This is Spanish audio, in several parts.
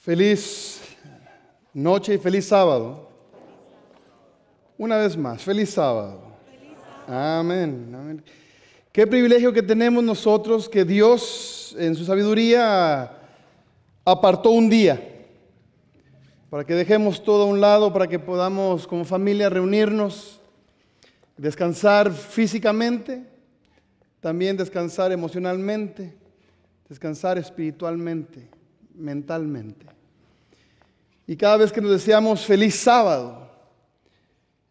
Feliz noche y feliz sábado. Una vez más, feliz sábado. Amén. Qué privilegio que tenemos nosotros que Dios en su sabiduría apartó un día para que dejemos todo a un lado, para que podamos como familia reunirnos, descansar físicamente, también descansar emocionalmente, descansar espiritualmente, mentalmente. Y cada vez que nos deseamos feliz sábado,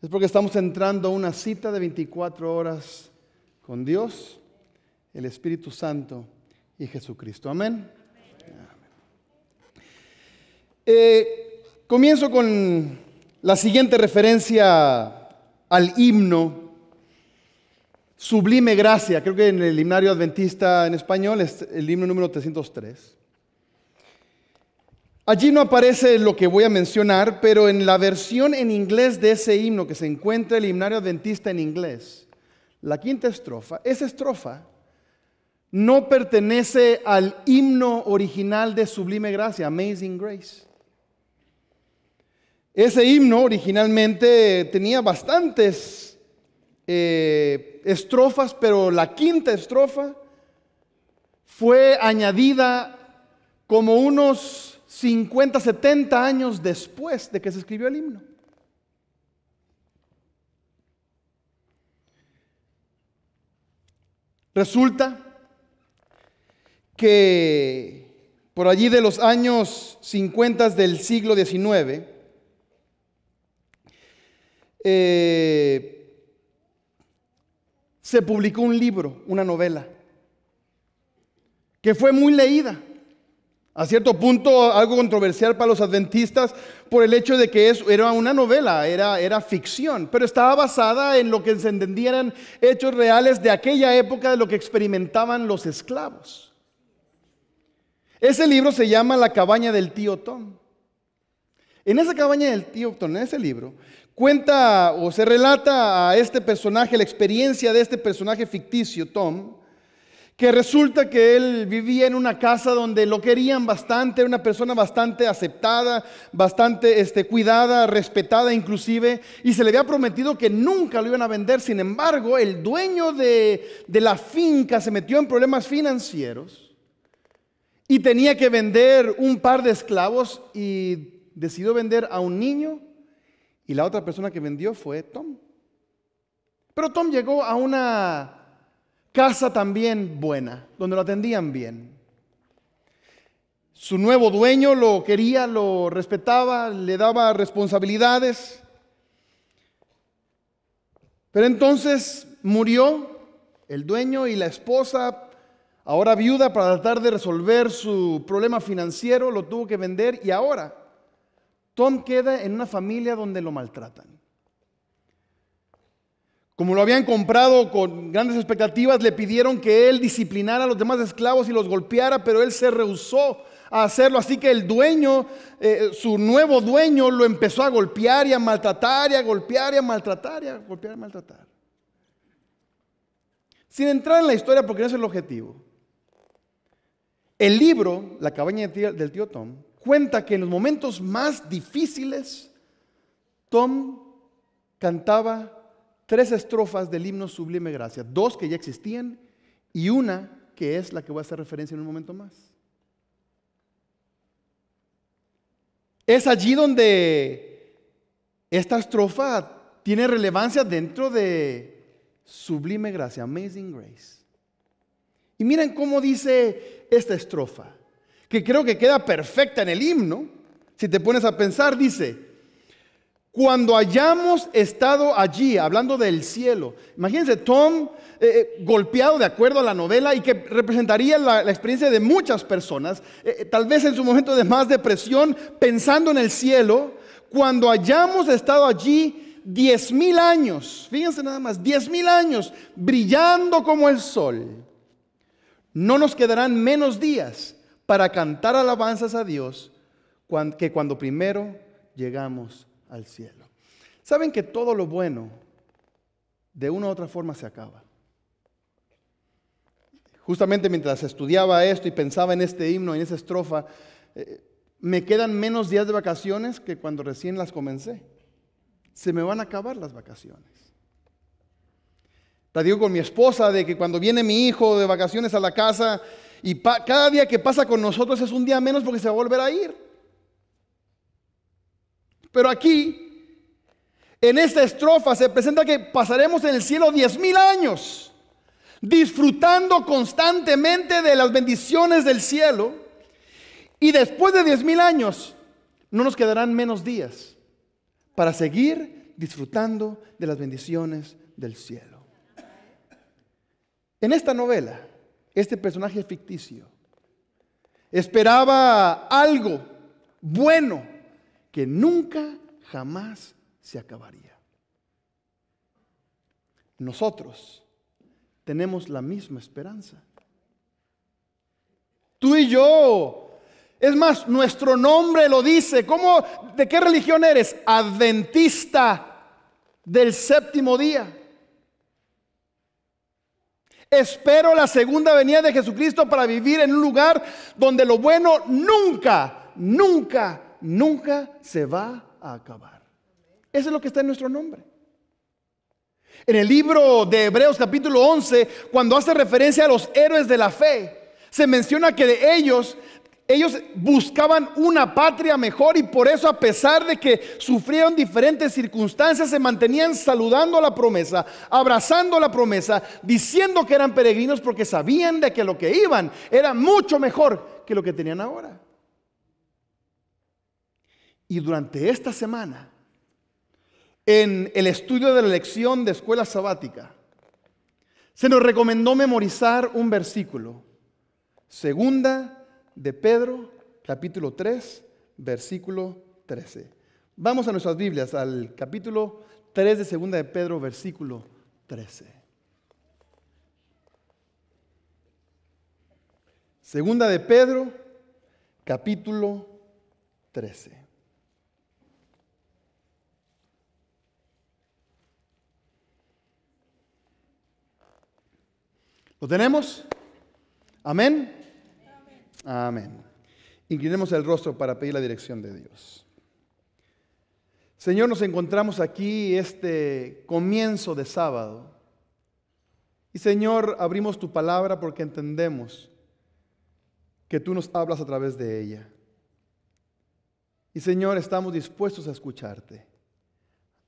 es porque estamos entrando a una cita de 24 horas con Dios, el Espíritu Santo y Jesucristo. Amén. Eh, comienzo con la siguiente referencia al himno Sublime Gracia. Creo que en el himnario adventista en español es el himno número 303. Allí no aparece lo que voy a mencionar, pero en la versión en inglés de ese himno que se encuentra el himnario adventista en inglés, la quinta estrofa, esa estrofa no pertenece al himno original de Sublime Gracia, Amazing Grace. Ese himno originalmente tenía bastantes eh, estrofas, pero la quinta estrofa fue añadida como unos 50, 70 años después de que se escribió el himno. Resulta que por allí de los años 50 del siglo XIX, eh, se publicó un libro, una novela, que fue muy leída. A cierto punto algo controversial para los adventistas por el hecho de que eso era una novela, era, era ficción, pero estaba basada en lo que se entendieran hechos reales de aquella época de lo que experimentaban los esclavos. Ese libro se llama La cabaña del tío Tom. En esa cabaña del tío Tom, en ese libro, cuenta o se relata a este personaje, la experiencia de este personaje ficticio, Tom, que resulta que él vivía en una casa donde lo querían bastante, una persona bastante aceptada, bastante este, cuidada, respetada inclusive, y se le había prometido que nunca lo iban a vender. Sin embargo, el dueño de, de la finca se metió en problemas financieros y tenía que vender un par de esclavos y decidió vender a un niño y la otra persona que vendió fue Tom. Pero Tom llegó a una casa también buena, donde lo atendían bien. Su nuevo dueño lo quería, lo respetaba, le daba responsabilidades. Pero entonces murió el dueño y la esposa, ahora viuda, para tratar de resolver su problema financiero, lo tuvo que vender y ahora Tom queda en una familia donde lo maltratan. Como lo habían comprado con grandes expectativas, le pidieron que él disciplinara a los demás esclavos y los golpeara, pero él se rehusó a hacerlo. Así que el dueño, eh, su nuevo dueño, lo empezó a golpear y a maltratar y a golpear y a maltratar y a golpear y a maltratar. Sin entrar en la historia porque no es el objetivo. El libro, La cabaña del tío Tom, cuenta que en los momentos más difíciles, Tom cantaba tres estrofas del himno Sublime Gracia, dos que ya existían y una que es la que voy a hacer referencia en un momento más. Es allí donde esta estrofa tiene relevancia dentro de Sublime Gracia, Amazing Grace. Y miren cómo dice esta estrofa, que creo que queda perfecta en el himno. Si te pones a pensar, dice, cuando hayamos estado allí, hablando del cielo, imagínense Tom eh, eh, golpeado de acuerdo a la novela y que representaría la, experiencia de muchas personas, eh, tal vez en su momento de más depresión, pensando en el cielo, cuando hayamos estado allí diez mil años, fíjense nada más, diez mil años brillando como el sol, no nos quedarán menos días para cantar alabanzas a Dios que cuando primero llegamos al cielo. Saben que todo lo bueno de una u otra forma se acaba. Justamente mientras estudiaba esto y pensaba en este himno, en esa estrofa, eh, me quedan menos días de vacaciones que cuando recién las comencé. Se me van a acabar las vacaciones. La digo con mi esposa de que cuando viene mi hijo de vacaciones a la casa y cada día que pasa con nosotros es un día menos porque se va a volver a ir. Pero aquí, en esta estrofa, se presenta que pasaremos en el cielo diez mil años, disfrutando constantemente de las bendiciones del cielo. Y después de diez mil años, no nos quedarán menos días para seguir disfrutando de las bendiciones del cielo. En esta novela, este personaje ficticio esperaba algo bueno que nunca, jamás se acabaría. Nosotros tenemos la misma esperanza. Tú y yo es más, nuestro nombre lo dice. ¿Cómo, ¿De qué religión eres? Adventista del séptimo día. Espero la segunda venida de Jesucristo para vivir en un lugar donde lo bueno nunca, nunca, nunca se va a acabar. Eso es lo que está en nuestro nombre. En el libro de Hebreos capítulo 11, cuando hace referencia a los héroes de la fe, se menciona que de ellos ellos buscaban una patria mejor y por eso a pesar de que sufrieron diferentes circunstancias, se mantenían saludando la promesa, abrazando la promesa, diciendo que eran peregrinos porque sabían de que lo que iban era mucho mejor que lo que tenían ahora. Y durante esta semana, en el estudio de la lección de escuela sabática, se nos recomendó memorizar un versículo. Segunda de Pedro, capítulo 3, versículo 13. Vamos a nuestras Biblias, al capítulo 3 de Segunda de Pedro, versículo 13. Segunda de Pedro, capítulo 13. ¿Lo tenemos? Amén. Amén. Inclinemos el rostro para pedir la dirección de Dios. Señor, nos encontramos aquí este comienzo de sábado. Y Señor, abrimos tu palabra porque entendemos que tú nos hablas a través de ella. Y Señor, estamos dispuestos a escucharte.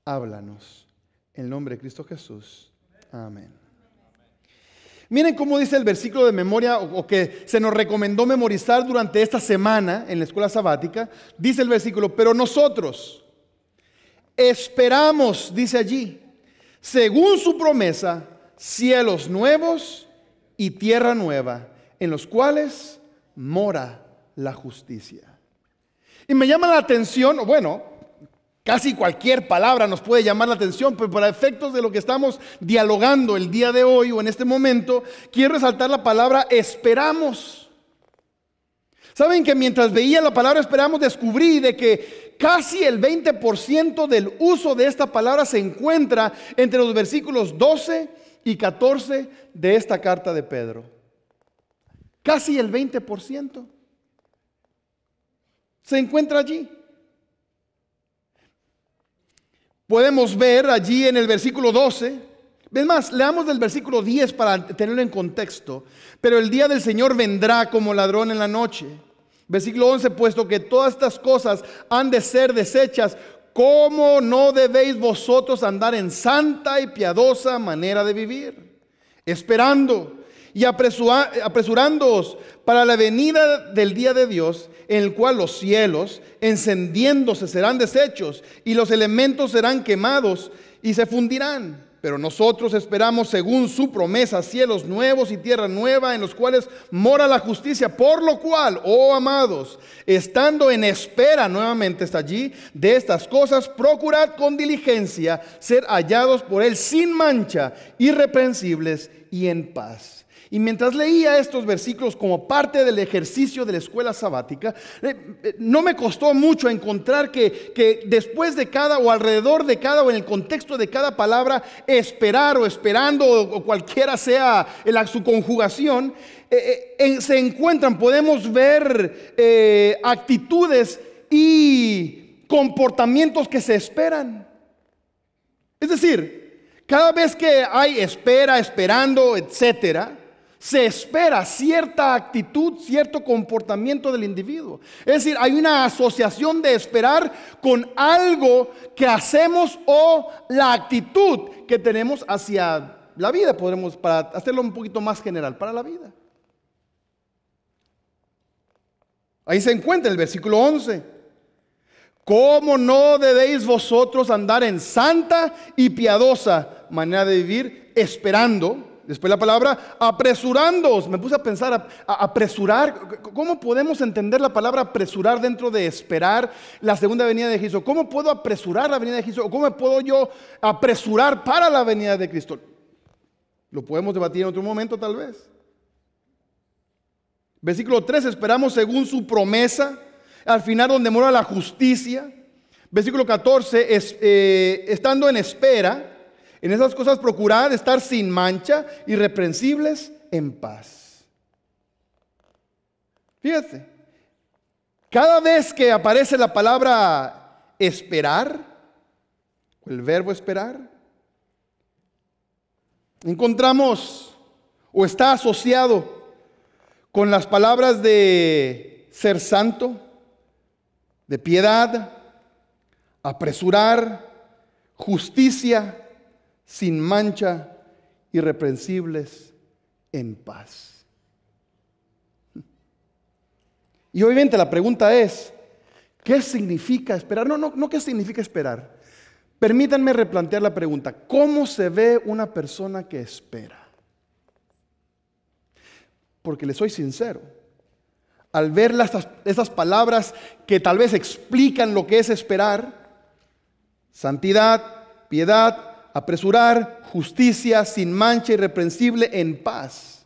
Háblanos. En el nombre de Cristo Jesús. Amén. Miren cómo dice el versículo de memoria o, que se nos recomendó memorizar durante esta semana en la escuela sabática. Dice el versículo, pero nosotros esperamos, dice allí, según su promesa, cielos nuevos y tierra nueva, en los cuales mora la justicia. Y me llama la atención, bueno, Casi cualquier palabra nos puede llamar la atención, pero para efectos de lo que estamos dialogando el día de hoy o en este momento, quiero resaltar la palabra esperamos. Saben que mientras veía la palabra esperamos descubrí de que casi el 20% del uso de esta palabra se encuentra entre los versículos 12 y 14 de esta carta de Pedro. Casi el 20% se encuentra allí podemos ver allí en el versículo 12. Es más, leamos del versículo 10 para tenerlo en contexto. Pero el día del Señor vendrá como ladrón en la noche. Versículo 11, puesto que todas estas cosas han de ser desechas, ¿cómo no debéis vosotros andar en santa y piadosa manera de vivir? Esperando y apresurándoos para la venida del día de Dios, en el cual los cielos, encendiéndose, serán deshechos y los elementos serán quemados y se fundirán. Pero nosotros esperamos, según su promesa, cielos nuevos y tierra nueva en los cuales mora la justicia. Por lo cual, oh amados, estando en espera, nuevamente está allí, de estas cosas, procurad con diligencia ser hallados por Él sin mancha, irreprensibles y en paz Y mientras leía estos versículos como parte del ejercicio de la escuela sabática, eh, eh, no me costó mucho encontrar que, después de cada o alrededor de cada o en el contexto de cada palabra, esperar o esperando o, cualquiera sea su conjugación, eh, se encuentran, podemos ver actitudes y comportamientos que se esperan. Es decir, cada vez que hay espera, esperando, etcétera, se espera cierta actitud, cierto comportamiento del individuo. Es decir, hay una asociación de esperar con algo que hacemos o la actitud que tenemos hacia la vida, podremos para hacerlo un poquito más general, para la vida. Ahí se encuentra el versículo 11. ¿Cómo no debéis vosotros andar en santa y piadosa manera de vivir, esperando? Después la palabra apresurándoos. Me puse a pensar, apresurar. ¿Cómo podemos entender la palabra apresurar dentro de esperar la segunda venida de Cristo? ¿Cómo puedo apresurar la venida de Cristo? ¿Cómo puedo yo apresurar para la venida de Cristo? Lo podemos debatir en otro momento tal vez. Versículo 3, esperamos según su promesa, al final donde mora la justicia. Versículo 14, es, eh, estando en espera en esas cosas procurad estar sin mancha, irreprensibles, en paz. Fíjate, cada vez que aparece la palabra esperar, el verbo esperar, encontramos o está asociado con las palabras de ser santo, de piedad, apresurar, justicia, sin mancha, irreprensibles, en paz. Y obviamente la pregunta es, ¿qué significa esperar? No, no, no qué significa esperar. Permítanme replantear la pregunta, ¿cómo se ve una persona que espera? Porque le soy sincero, al ver esas palabras que tal vez explican lo que es esperar, santidad, piedad, apresurar, justicia sin mancha, irreprensible, en paz.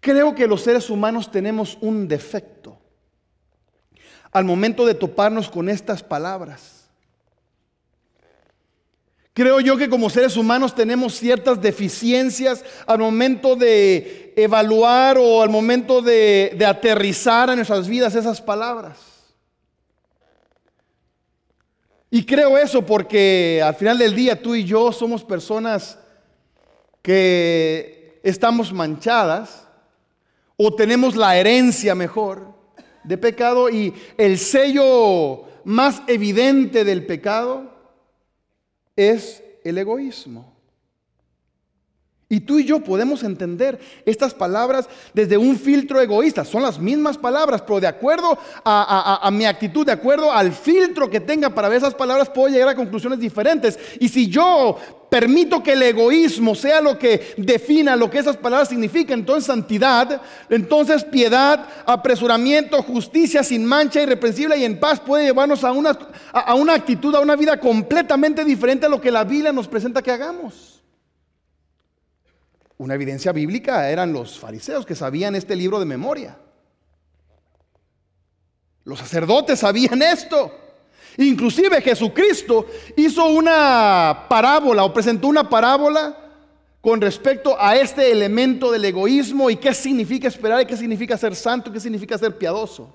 Creo que los seres humanos tenemos un defecto al momento de toparnos con estas palabras. Creo yo que como seres humanos tenemos ciertas deficiencias al momento de evaluar o al momento de, aterrizar en nuestras vidas esas palabras. Y creo eso porque al final del día tú y yo somos personas que estamos manchadas o tenemos la herencia mejor de pecado y el sello más evidente del pecado es el egoísmo. Y tú y yo podemos entender estas palabras desde un filtro egoísta. Son las mismas palabras, pero de acuerdo a, mi actitud, de acuerdo al filtro que tenga para ver esas palabras, puedo llegar a conclusiones diferentes. Y si yo permito que el egoísmo sea lo que defina lo que esas palabras significan, entonces santidad, entonces piedad, apresuramiento, justicia sin mancha, irreprensible y en paz puede llevarnos a una, a una actitud, a una vida completamente diferente a lo que la Biblia nos presenta que hagamos. Una evidencia bíblica eran los fariseos que sabían este libro de memoria. Los sacerdotes sabían esto. Inclusive Jesucristo hizo una parábola o presentó una parábola con respecto a este elemento del egoísmo y qué significa esperar y qué significa ser santo, qué significa ser piadoso.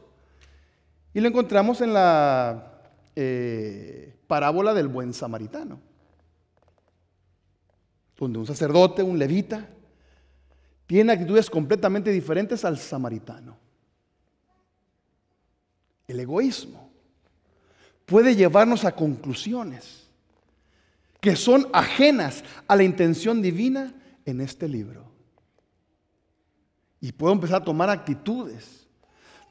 Y lo encontramos en la eh, parábola del buen samaritano donde un sacerdote, un levita, tiene actitudes completamente diferentes al samaritano. El egoísmo puede llevarnos a conclusiones que son ajenas a la intención divina en este libro. Y puedo empezar a tomar actitudes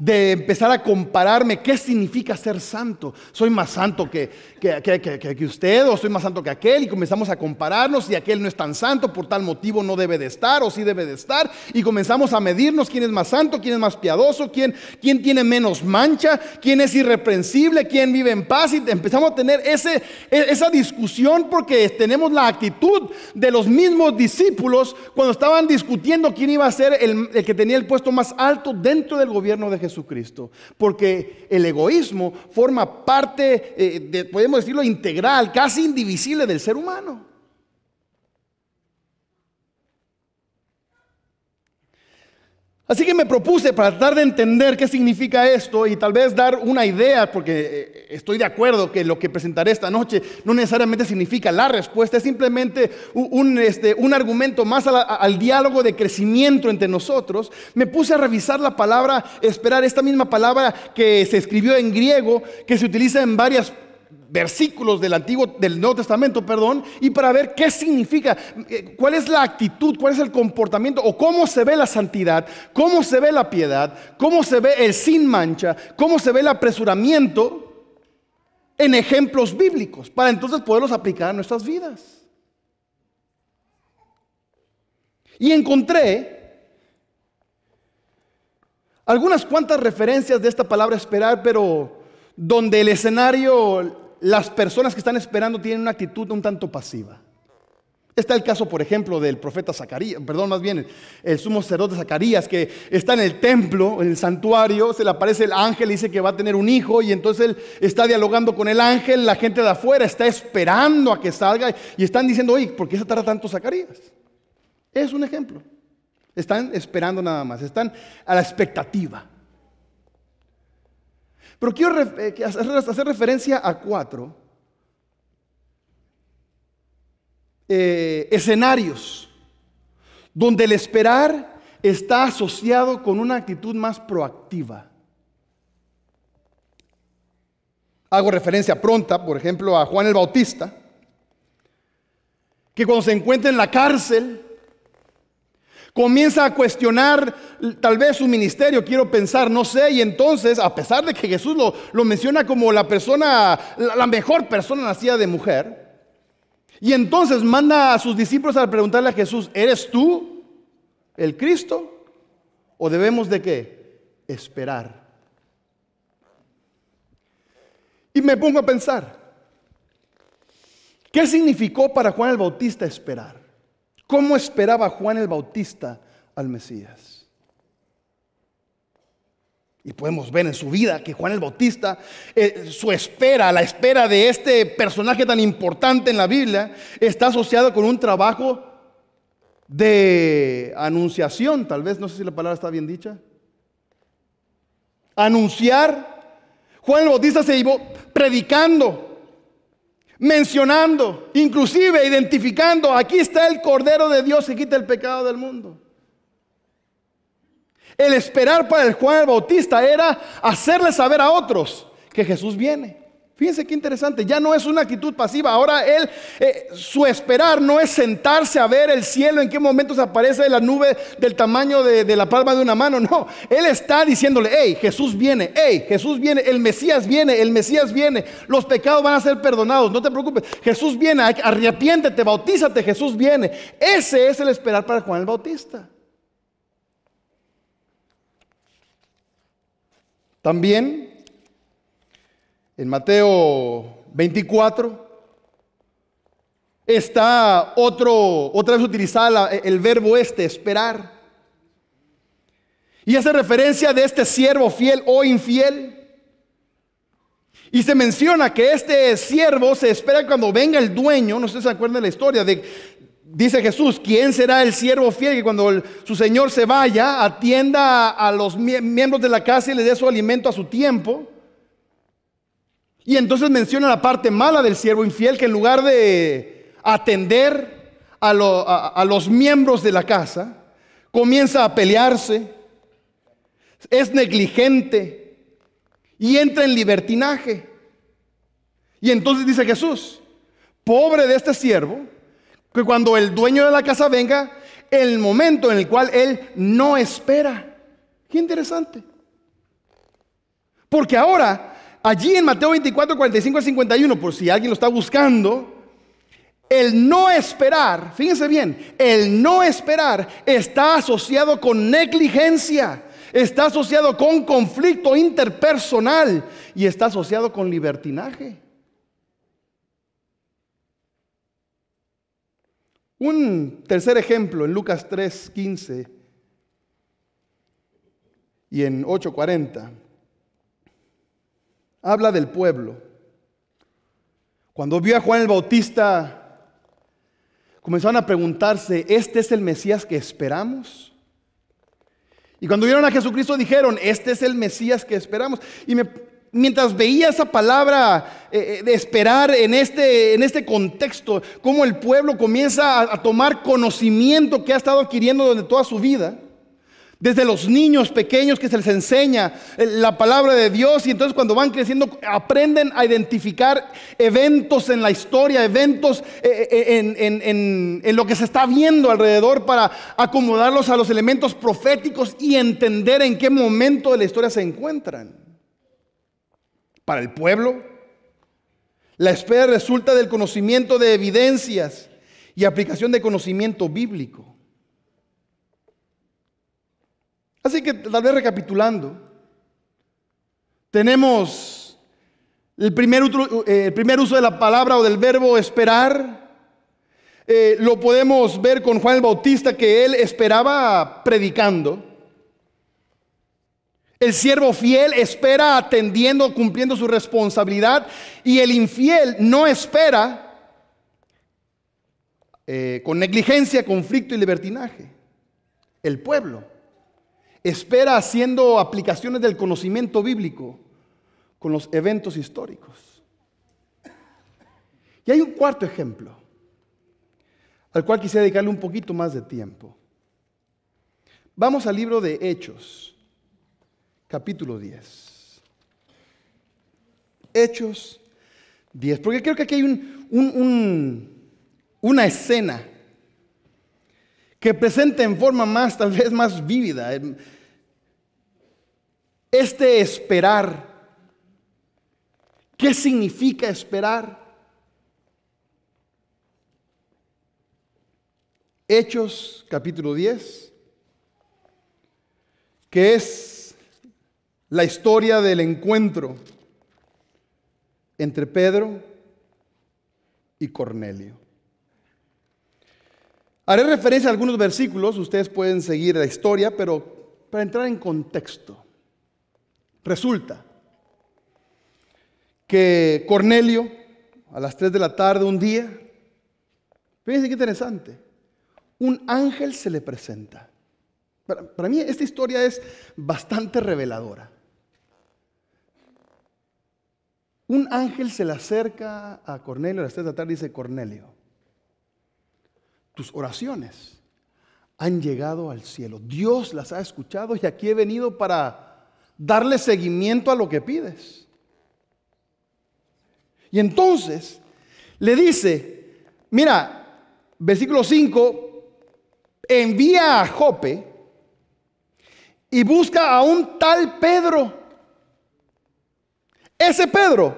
de empezar a compararme qué significa ser santo. Soy más santo que, que, que, usted o soy más santo que aquel y comenzamos a compararnos y aquel no es tan santo, por tal motivo no debe de estar o sí debe de estar y comenzamos a medirnos quién es más santo, quién es más piadoso, quién, quién tiene menos mancha, quién es irreprensible, quién vive en paz y empezamos a tener ese, e, esa discusión porque tenemos la actitud de los mismos discípulos cuando estaban discutiendo quién iba a ser el, el que tenía el puesto más alto dentro del gobierno de Jesús. Jesucristo, porque el egoísmo forma parte, eh, de, podemos decirlo, integral, casi indivisible del ser humano. Así que me propuse para tratar de entender qué significa esto y tal vez dar una idea, porque eh, estoy de acuerdo que lo que presentaré esta noche no necesariamente significa la respuesta, es simplemente este, un argumento más al diálogo de crecimiento entre nosotros. Me puse a revisar la palabra esperar, esta misma palabra que se escribió en griego, que se utiliza en varias versículos del Antiguo, del Nuevo Testamento, perdón, y para ver qué significa, eh, cuál es la actitud, cuál es el comportamiento o cómo se ve la santidad, cómo se ve la piedad, cómo se ve el sin mancha, cómo se ve el apresuramiento en ejemplos bíblicos, para entonces poderlos aplicar a nuestras vidas. Y encontré algunas cuantas referencias de esta palabra esperar, pero donde el escenario las personas que están esperando tienen una actitud un tanto pasiva. Está el caso, por ejemplo, del profeta Zacarías, perdón, más bien el sumo sacerdote Zacarías, que está en el templo, en el santuario, se le aparece el ángel y dice que va a tener un hijo, y entonces él está dialogando con el ángel, la gente de afuera está esperando a que salga y están diciendo, oye, ¿por qué se tarda tanto Zacarías? Es un ejemplo. Están esperando nada más, están a la expectativa. Pero quiero eh, hacer referencia a cuatro eh, escenarios donde el esperar está asociado con una actitud más proactiva. Hago referencia pronta, por ejemplo, a Juan el Bautista, que cuando se encuentra en la cárcel, Comienza a cuestionar tal vez su ministerio, quiero pensar, no sé, y entonces, a pesar de que Jesús lo, lo menciona como la persona, la mejor persona nacida de mujer, y entonces manda a sus discípulos a preguntarle a Jesús, ¿eres tú el Cristo? ¿O debemos de qué? Esperar. Y me pongo a pensar, ¿qué significó para Juan el Bautista esperar? ¿Cómo esperaba Juan el Bautista al Mesías? Y podemos ver en su vida que Juan el Bautista, eh, su espera, la espera de este personaje tan importante en la Biblia, está asociado con un trabajo de anunciación, tal vez, no sé si la palabra está bien dicha. Anunciar. Juan el Bautista se llevó predicando, mencionando, inclusive identificando, aquí está el Cordero de Dios que quita el pecado del mundo. El esperar para el Juan el Bautista era hacerle saber a otros que Jesús viene. Fíjense qué interesante, ya no es una actitud pasiva, ahora él, eh, su esperar no es sentarse a ver el cielo, en qué momentos aparece la nube del tamaño de, de, la palma de una mano, no, él está diciéndole, hey, Jesús viene, hey, Jesús viene, el Mesías viene, el Mesías viene, los pecados van a ser perdonados, no te preocupes, Jesús viene, arrepiéntete, bautízate, Jesús viene. Ese es el esperar para Juan el Bautista. También en Mateo 24 está otro, otra vez utilizada el verbo este, esperar. Y hace referencia de este siervo fiel o infiel. Y se menciona que este siervo se espera cuando venga el dueño, no sé si se acuerdan de la historia, de, dice Jesús, ¿quién será el siervo fiel que cuando su señor se vaya, atienda a, a los miembros de la casa y le dé su alimento a su tiempo? Y entonces menciona la parte mala del siervo infiel, que en lugar de atender a, los miembros de la casa, comienza a pelearse, es negligente y entra en libertinaje. Y entonces dice Jesús, pobre de este siervo, que cuando el dueño de la casa venga, el momento en el cual él no espera. Qué interesante. Porque ahora, allí en Mateo 24, 45 al 51, por si alguien lo está buscando, el no esperar, fíjense bien, el no esperar está asociado con negligencia, está asociado con conflicto interpersonal y está asociado con libertinaje. Un tercer ejemplo en Lucas 3, 15 y en 8:40 habla del pueblo. Cuando vio a Juan el Bautista comenzaron a preguntarse, ¿este es el Mesías que esperamos? Y cuando vieron a Jesucristo dijeron, este es el Mesías que esperamos. Y mientras veía esa palabra eh, eh, de esperar en este, en este contexto, cómo el pueblo comienza a tomar conocimiento que ha estado adquiriendo durante toda su vida, desde los niños pequeños que se les enseña eh, la palabra de Dios y entonces cuando van creciendo aprenden a identificar eventos en la historia, eventos eh, eh, en, lo que se está viendo alrededor para acomodarlos a los elementos proféticos y entender en qué momento de la historia se encuentran. Para el pueblo, la espera resulta del conocimiento de evidencias y aplicación de conocimiento bíblico. Así que tal vez recapitulando, tenemos el primer, eh, el primer uso de la palabra o del verbo esperar. Eh, lo podemos ver con Juan el Bautista que él esperaba predicando. El siervo fiel espera atendiendo, cumpliendo su responsabilidad y el infiel no espera eh, con negligencia, conflicto y libertinaje. El pueblo espera haciendo aplicaciones del conocimiento bíblico con los eventos históricos. Y hay un cuarto ejemplo, al cual quisiera dedicarle un poquito más de tiempo. Vamos al libro de Hechos, capítulo 10. Hechos 10, porque creo que aquí hay una escena que presenta en forma más, tal vez más vívida, este esperar. ¿Qué significa esperar? Hechos capítulo 10, que es la historia del encuentro entre Pedro y Cornelio. Haré referencia a algunos versículos, ustedes pueden seguir la historia, pero para entrar en contexto, resulta que Cornelio, a las 3 de la tarde un día, fíjense qué interesante, un ángel se le presenta. Para, mí esta historia es bastante reveladora. Un ángel se le acerca a Cornelio a las 3 de la tarde y dice, Cornelio, tus oraciones han llegado al cielo. Dios las ha escuchado y aquí he venido para darle seguimiento a lo que pides. Y entonces le dice, mira, versículo 5, envía a Jope y busca a un tal Pedro. Ese Pedro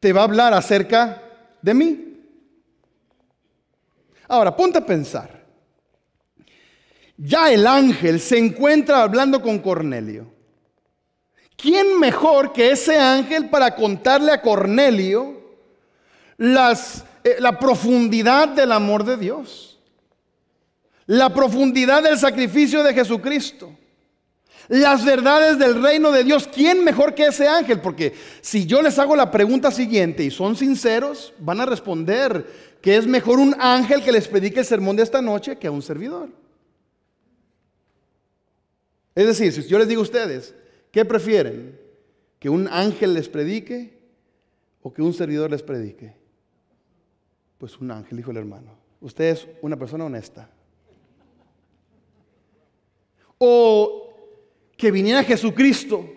te va a hablar acerca de mí. Ahora, ponte a pensar. Ya el ángel se encuentra hablando con Cornelio. ¿Quién mejor que ese ángel para contarle a Cornelio las, eh, la profundidad del amor de Dios? La profundidad del sacrificio de Jesucristo. Las verdades del reino de Dios. ¿Quién mejor que ese ángel? Porque si yo les hago la pregunta siguiente y son sinceros, van a responder que es mejor un ángel que les predique el sermón de esta noche que a un servidor. Es decir, si yo les digo a ustedes, ¿qué prefieren? ¿Que un ángel les predique o que un servidor les predique? Pues un ángel, dijo el hermano. Usted es una persona honesta. O que viniera Jesucristo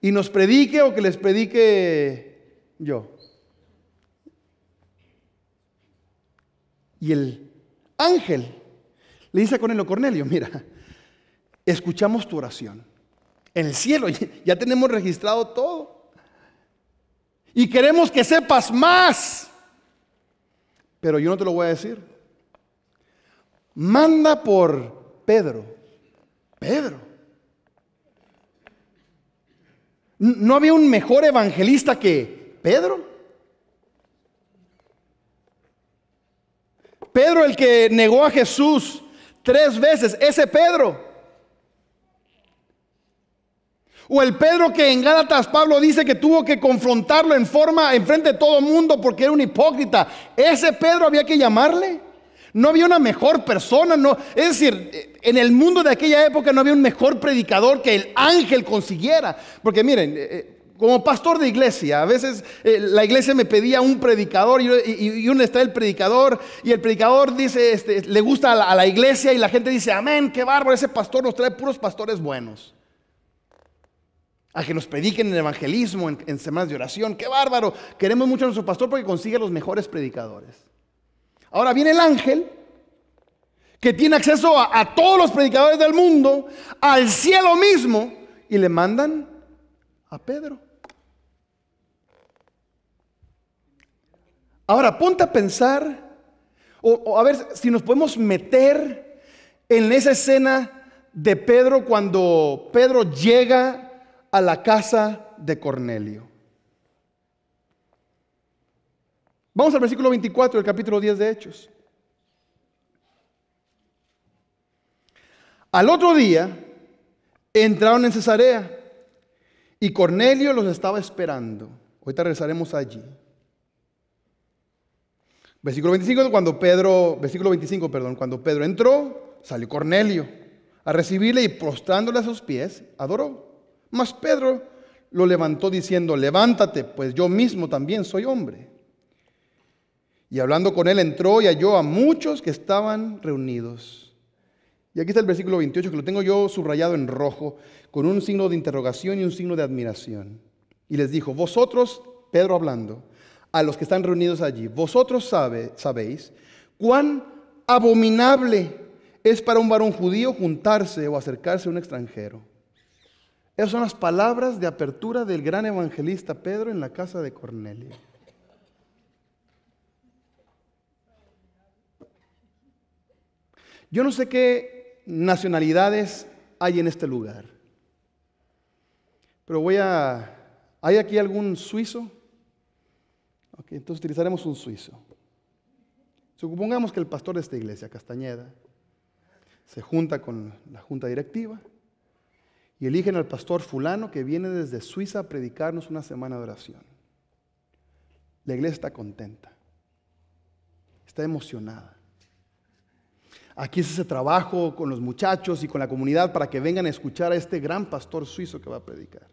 y nos predique o que les predique yo. Y el ángel le dice a Cornelio, Cornelio, mira, escuchamos tu oración. En el cielo ya tenemos registrado todo. Y queremos que sepas más. Pero yo no te lo voy a decir. Manda por Pedro. Pedro. ¿No había un mejor evangelista que Pedro? Pedro el que negó a Jesús tres veces, ese Pedro. O el Pedro que en Gálatas Pablo dice que tuvo que confrontarlo en forma, en frente de todo mundo porque era un hipócrita. Ese Pedro había que llamarle. No había una mejor persona, no. Es decir, en el mundo de aquella época no había un mejor predicador que el ángel consiguiera. Porque miren, eh, eh, como pastor de iglesia, a veces eh, la iglesia me pedía un predicador y, uno está el predicador y el predicador dice, este, le gusta a la, iglesia y la gente dice, amén, qué bárbaro, ese pastor nos trae puros pastores buenos. A que nos prediquen en evangelismo, en, semanas de oración, qué bárbaro. Queremos mucho a nuestro pastor porque consigue los mejores predicadores. Ahora viene el ángel que tiene acceso a todos los predicadores del mundo, al cielo mismo, y le mandan a Pedro. Ahora, ponte a pensar, o, a ver si nos podemos meter en esa escena de Pedro cuando Pedro llega a la casa de Cornelio. Vamos al versículo 24 del capítulo 10 de Hechos. Al otro día entraron en Cesarea y Cornelio los estaba esperando. Ahorita regresaremos allí. Versículo 25, cuando Pedro, versículo 25, perdón, cuando Pedro entró, salió Cornelio a recibirle y postrándole a sus pies, adoró. Mas Pedro lo levantó diciendo, levántate, pues yo mismo también soy hombre. Y hablando con él entró y halló a muchos que estaban reunidos. Y aquí está el versículo 28, que lo tengo yo subrayado en rojo, con un signo de interrogación y un signo de admiración. Y les dijo, vosotros, Pedro hablando, a los que están reunidos allí, vosotros sabe, sabéis cuán abominable es para un varón judío juntarse o acercarse a un extranjero. Esas son las palabras de apertura del gran evangelista Pedro en la casa de Cornelio. Yo no sé qué nacionalidades hay en este lugar, pero voy a... ¿Hay aquí algún suizo? entonces utilizaremos un suizo. Supongamos que el pastor de esta iglesia, Castañeda, se junta con la junta directiva y eligen al pastor fulano que viene desde Suiza a predicarnos una semana de oración. La iglesia está contenta, está emocionada. Aquí es ese trabajo con los muchachos y con la comunidad para que vengan a escuchar a este gran pastor suizo que va a predicar.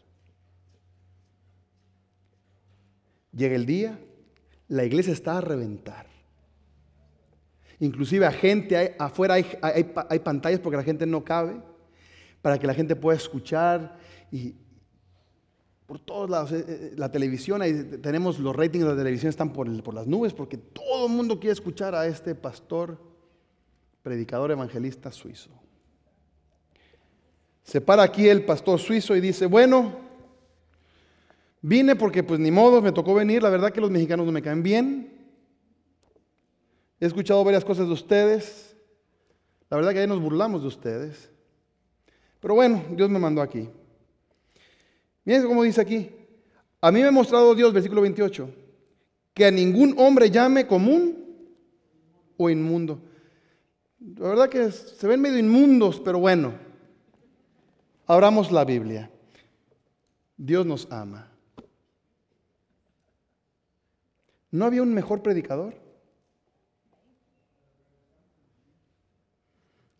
Llega el día, la iglesia está a reventar. Inclusive a gente, afuera hay, pantallas porque la gente no cabe, para que la gente pueda escuchar y por todos lados, eh, eh, la televisión, tenemos los ratings de la televisión están por, por las nubes porque todo el mundo quiere escuchar a este pastor, predicador evangelista suizo. Se para aquí el pastor suizo y dice, bueno, Vine porque pues ni modo, me tocó venir. La verdad que los mexicanos no me caen bien. He escuchado varias cosas de ustedes. La verdad que ahí nos burlamos de ustedes. Pero bueno, Dios me mandó aquí. Miren cómo dice aquí. A mí me ha mostrado Dios, versículo 28, que a ningún hombre llame común o inmundo. La verdad que se ven medio inmundos, pero bueno. Abramos la Biblia. Dios nos ama. ¿No había un mejor predicador?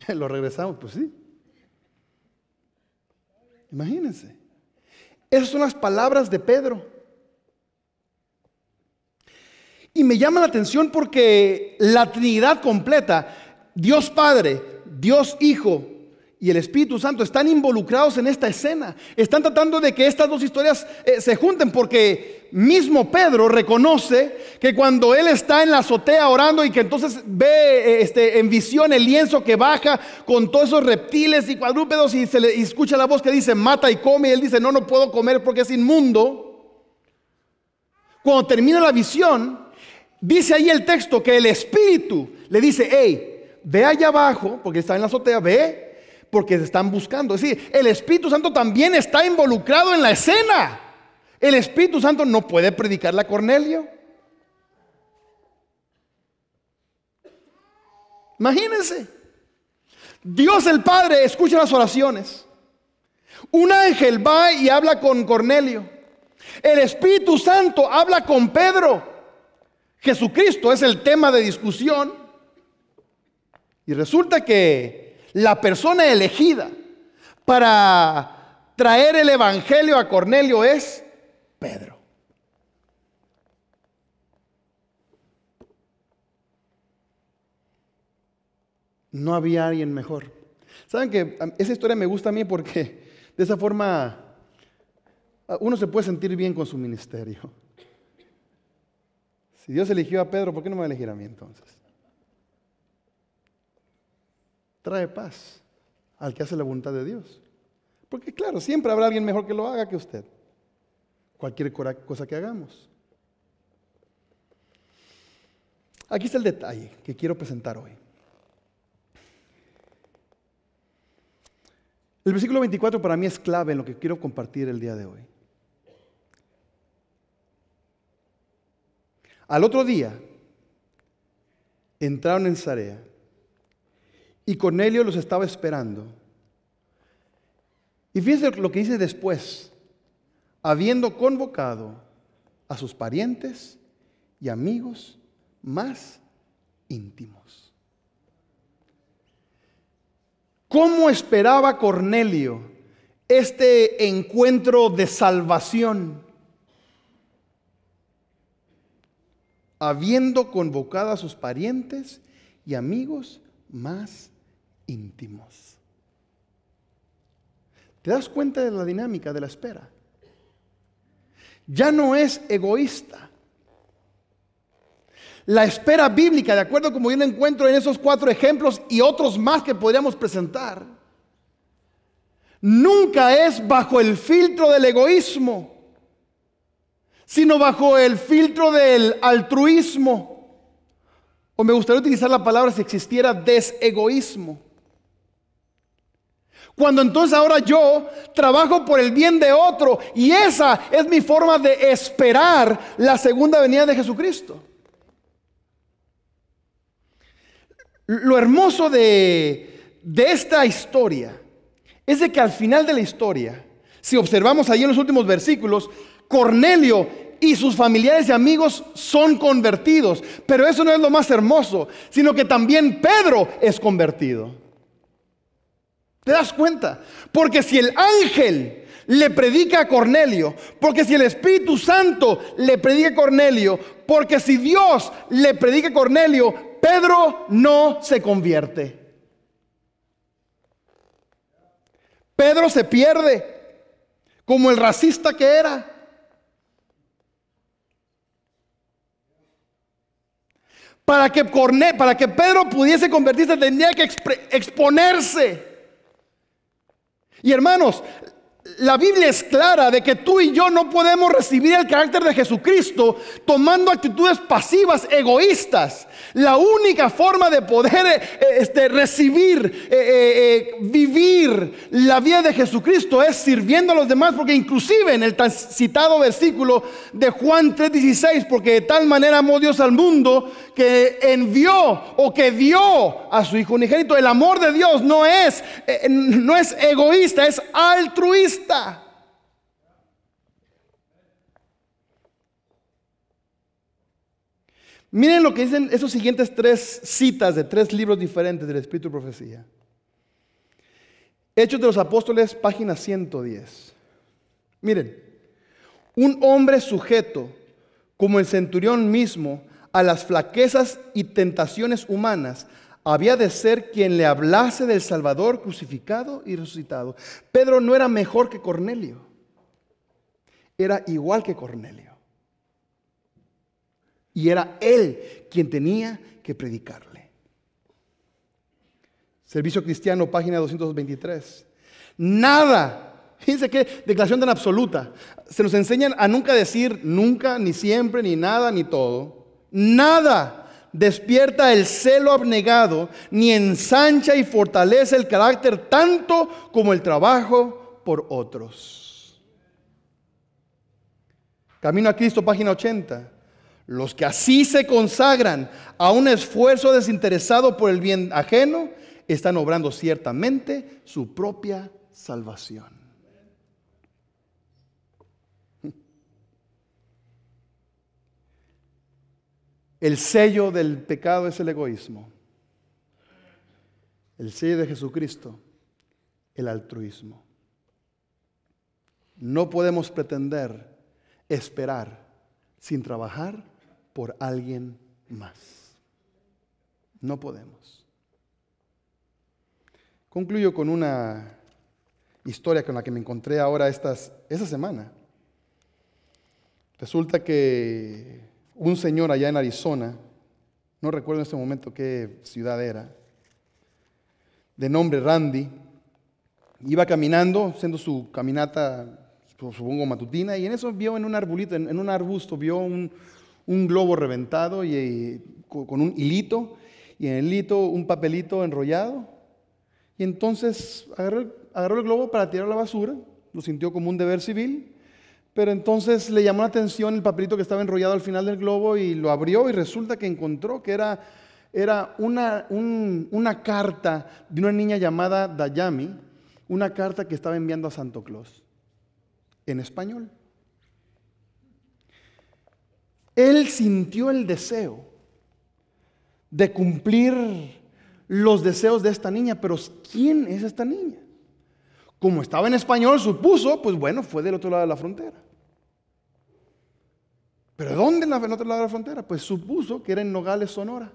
Lo regresamos, pues sí. Imagínense. Esas son las palabras de Pedro. Y me llama la atención porque la Trinidad completa, Dios Padre, Dios Hijo y el Espíritu Santo están involucrados en esta escena. Están tratando de que estas dos historias eh, se junten porque mismo Pedro reconoce que cuando él está en la azotea orando y que entonces ve eh, este, en visión el lienzo que baja con todos esos reptiles y cuadrúpedos y se le escucha la voz que dice mata y come y él dice no, no puedo comer porque es inmundo. Cuando termina la visión, dice ahí el texto que el Espíritu le dice, hey, ve allá abajo, porque está en la azotea, ve porque se están buscando. Es decir, el Espíritu Santo también está involucrado en la escena. El Espíritu Santo no puede predicarle a Cornelio. Imagínense. Dios el Padre escucha las oraciones. Un ángel va y habla con Cornelio. El Espíritu Santo habla con Pedro. Jesucristo es el tema de discusión. Y resulta que la persona elegida para traer el Evangelio a Cornelio es Pedro. No había alguien mejor. Saben que esa historia me gusta a mí porque de esa forma uno se puede sentir bien con su ministerio. Si Dios eligió a Pedro, ¿por qué no me va a elegir a mí entonces? Trae paz al que hace la voluntad de Dios. Porque claro, siempre habrá alguien mejor que lo haga que usted. Cualquier cosa que hagamos. Aquí está el detalle que quiero presentar hoy. El versículo 24 para mí es clave en lo que quiero compartir el día de hoy. Al otro día entraron en Zarea y Cornelio los estaba esperando. Y fíjense lo que dice después, habiendo convocado a sus parientes y amigos más íntimos. ¿Cómo esperaba Cornelio este encuentro de salvación? Habiendo convocado a sus parientes y amigos más íntimos íntimos. ¿Te das cuenta de la dinámica de la espera? Ya no es egoísta. La espera bíblica, de acuerdo como yo la encuentro en esos cuatro ejemplos y otros más que podríamos presentar, nunca es bajo el filtro del egoísmo, sino bajo el filtro del altruismo. O me gustaría utilizar la palabra si existiera desegoísmo. Cuando entonces ahora yo trabajo por el bien de otro y esa es mi forma de esperar la segunda venida de Jesucristo. Lo hermoso de, de esta historia es de que al final de la historia, si observamos ahí en los últimos versículos, Cornelio y sus familiares y amigos son convertidos. Pero eso no es lo más hermoso, sino que también Pedro es convertido. ¿Te das cuenta? Porque si el ángel le predica a Cornelio, porque si el Espíritu Santo le predica a Cornelio, porque si Dios le predica a Cornelio, Pedro no se convierte. Pedro se pierde como el racista que era. Para que, para que Pedro pudiese convertirse tenía que exponerse. Y hermanos, la Biblia es clara de que tú y yo no podemos recibir el carácter de Jesucristo tomando actitudes pasivas, egoístas. La única forma de poder eh, eh, este, recibir, eh, vivir la vida de Jesucristo es sirviendo a los demás, porque inclusive en el citado versículo de Juan 3:16, porque de tal manera amó Dios al mundo que envió o que dio a su Hijo unigénito. El amor de Dios no es, no es egoísta, es altruista. Miren lo que dicen esos siguientes tres citas de tres libros diferentes del Espíritu Profecía. Hechos de los Apóstoles, página 110. Miren, un hombre sujeto, como el centurión mismo, a las flaquezas y tentaciones humanas, había de ser quien le hablase del Salvador crucificado y resucitado. Pedro no era mejor que Cornelio, era igual que Cornelio. Y era él quien tenía que predicarle. Servicio Cristiano, página 223. Nada Fíjense qué declaración tan absoluta. Se nos enseñan a nunca decir nunca, ni siempre, ni nada, ni todo. Nada despierta el celo abnegado, ni ensancha y fortalece el carácter tanto como el trabajo por otros. Camino a Cristo, página 80. Los que así se consagran a un esfuerzo desinteresado por el bien ajeno, están obrando ciertamente su propia salvación. El sello del pecado es el egoísmo. El sello de Jesucristo, el altruismo. No podemos pretender esperar sin trabajar por alguien más. No podemos. Concluyo con una historia con la que me encontré ahora esta semana. Resulta que un señor allá en Arizona, no recuerdo en este momento qué ciudad era, de nombre Randy, iba caminando, haciendo su caminata, supongo matutina, y en eso vio en un arbolito, en, un arbusto, vio un, globo reventado y, con un hilito, y en el hilito un papelito enrollado, y entonces agarró, agarró el globo para tirar la basura, lo sintió como un deber civil, pero entonces le llamó la atención el papelito que estaba enrollado al final del globo y lo abrió y resulta que encontró que era, era una, una carta de una niña llamada Dayami, una carta que estaba enviando a Santo Claus en español. Él sintió el deseo de cumplir los deseos de esta niña, pero ¿quién es esta niña? Como estaba en español, supuso, pues bueno, fue del otro lado de la frontera. ¿Pero dónde en el otro lado de la frontera? Pues supuso que era en Nogales, Sonora.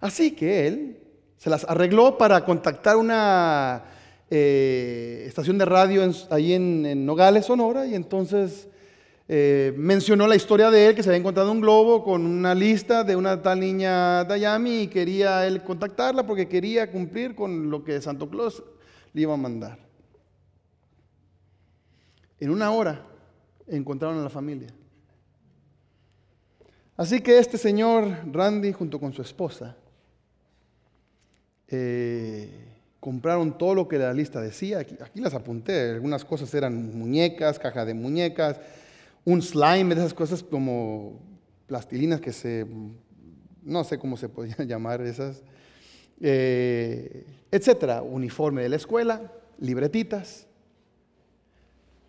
Así que él se las arregló para contactar una eh, estación de radio ahí en, Nogales, Sonora, y entonces eh, mencionó la historia de él, que se había encontrado un globo con una lista de una tal niña Dayami y quería él contactarla porque quería cumplir con lo que Santo Claus le iba a mandar. En una hora encontraron a la familia. Así que este señor Randy, junto con su esposa, eh, compraron todo lo que la lista decía. Aquí, aquí, las apunté. Algunas cosas eran muñecas, caja de muñecas, un slime, de esas cosas como plastilinas que se, no sé cómo se podían llamar esas, eh, etcétera. Uniforme de la escuela, libretitas.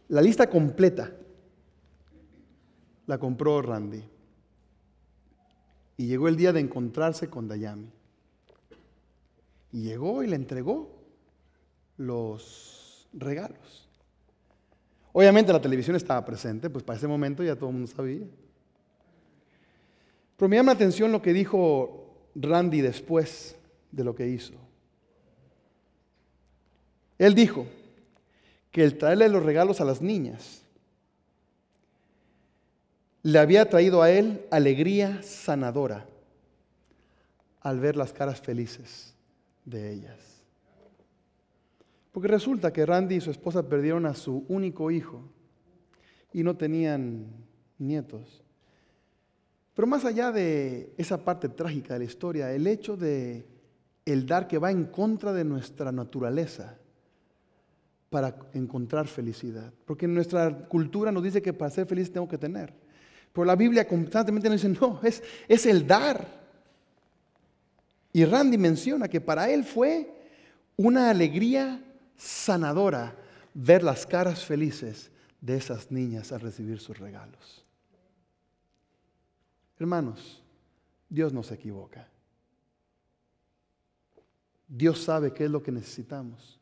La lista completa la compró Randy. Y llegó el día de encontrarse con Dayami. Y llegó y le entregó los regalos. Obviamente la televisión estaba presente, pues para ese momento ya todo el mundo sabía. Pero me llama la atención lo que dijo Randy después de lo que hizo. Él dijo que el traerle los regalos a las niñas le había traído a él alegría sanadora al ver las caras felices de ellas. Porque resulta que Randy y su esposa perdieron a su único hijo y no tenían nietos. Pero más allá de esa parte trágica de la historia, el hecho de el dar que va en contra de nuestra naturaleza para encontrar felicidad. Porque nuestra cultura nos dice que para ser feliz tengo que tener. Pero la Biblia constantemente nos dice, no, es, es el dar. Y Randy menciona que para él fue una alegría sanadora ver las caras felices de esas niñas al recibir sus regalos. Hermanos, Dios no se equivoca. Dios sabe qué es lo que necesitamos.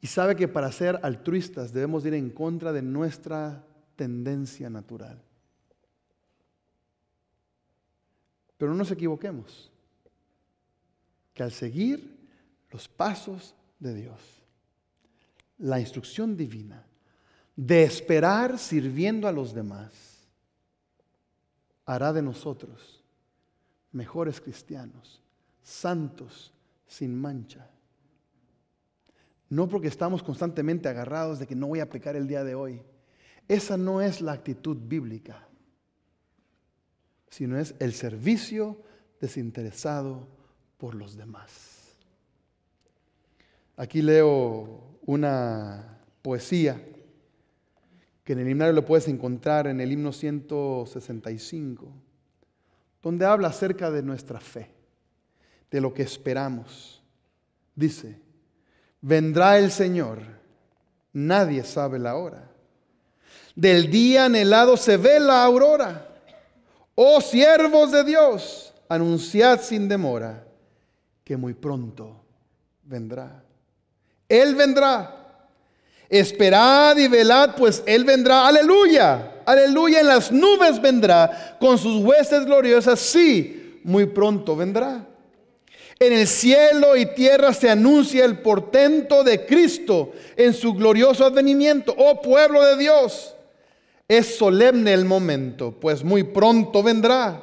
Y sabe que para ser altruistas debemos ir en contra de nuestra tendencia natural. Pero no nos equivoquemos. que al seguir los pasos de Dios, la instrucción divina de esperar sirviendo a los demás, hará de nosotros mejores cristianos, santos, sin mancha. No porque estamos constantemente agarrados de que no voy a pecar el día de hoy. Esa no es la actitud bíblica, sino es el servicio desinteresado por los demás. Aquí leo una poesía que en el himnario lo puedes encontrar en el himno 165, donde habla acerca de nuestra fe, de lo que esperamos. Dice, vendrá el Señor, nadie sabe la hora. Del día anhelado se ve la aurora. Oh siervos de Dios, anunciad sin demora que muy pronto vendrá. Él vendrá. Esperad y velad, pues Él vendrá. Aleluya. Aleluya. En las nubes vendrá. Con sus huestes gloriosas. Sí, muy pronto vendrá. En el cielo y tierra se anuncia el portento de Cristo en su glorioso advenimiento. Oh pueblo de Dios, es solemne el momento, pues muy pronto vendrá.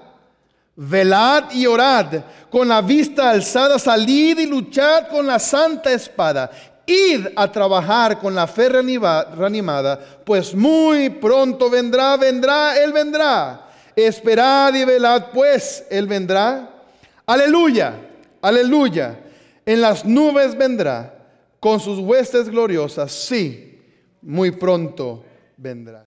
Velad y orad, con la vista alzada, salid y luchad con la santa espada. Id a trabajar con la fe reanimada, pues muy pronto vendrá, vendrá, Él vendrá. Esperad y velad, pues Él vendrá. Aleluya. Aleluya. En las nubes vendrá con sus huestes gloriosas. Sí, muy pronto vendrá.